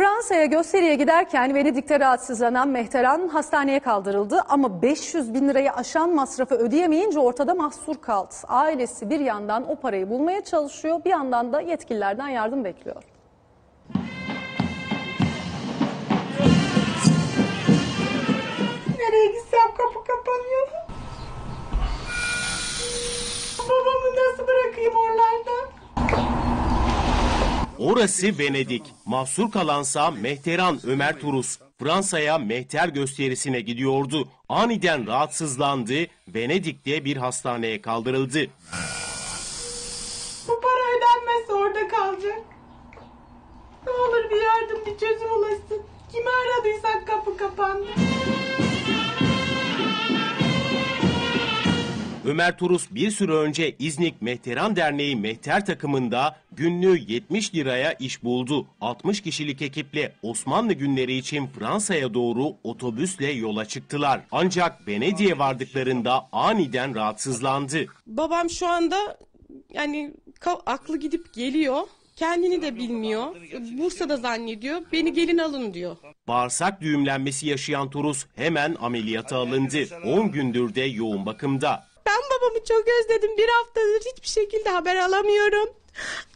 Fransa'ya gösteriye giderken Venedik'te rahatsızlanan Mehteran hastaneye kaldırıldı ama 500 bin lirayı aşan masrafı ödeyemeyince ortada mahsur kaldı. Ailesi bir yandan o parayı bulmaya çalışıyor bir yandan da yetkililerden yardım bekliyor. Orası Venedik. Mahsur kalansa Mehteran Ömer Turus. Fransa'ya mehter gösterisine gidiyordu. Aniden rahatsızlandı. Venedik'te bir hastaneye kaldırıldı. Bu para ödenmezse orada kalacak. Ne olur bir yardım bir çözüm ulaşsın. Kimi aradıysak kapı kapandı. Ömer Turus bir süre önce İznik Mehteran Derneği Mehter takımında günlüğü 70 liraya iş buldu. 60 kişilik ekiple Osmanlı günleri için Fransa'ya doğru otobüsle yola çıktılar. Ancak Venedik'e vardıklarında aniden rahatsızlandı. babam şu anda yani aklı gidip geliyor. Kendini de bilmiyor. Bursa'da zannediyor. Beni gelin alın diyor. Bağırsak düğümlenmesi yaşayan Turus hemen ameliyata alındı. 10 gündür de yoğun bakımda. Ben babamı çok özledim. Bir haftadır hiçbir şekilde haber alamıyorum.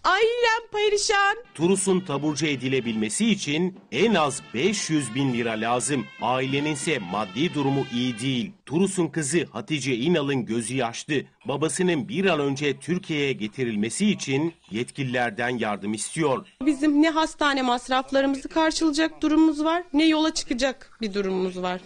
Ailem perişan. Turus'un taburcu edilebilmesi için en az 500 bin lira lazım. Ailenin ise maddi durumu iyi değil. Turus'un kızı Hatice İnal'ın gözü yaşlı. Babasının bir an önce Türkiye'ye getirilmesi için yetkililerden yardım istiyor. Bizim ne hastane masraflarımızı karşılayacak durumumuz var ne yola çıkacak bir durumumuz var.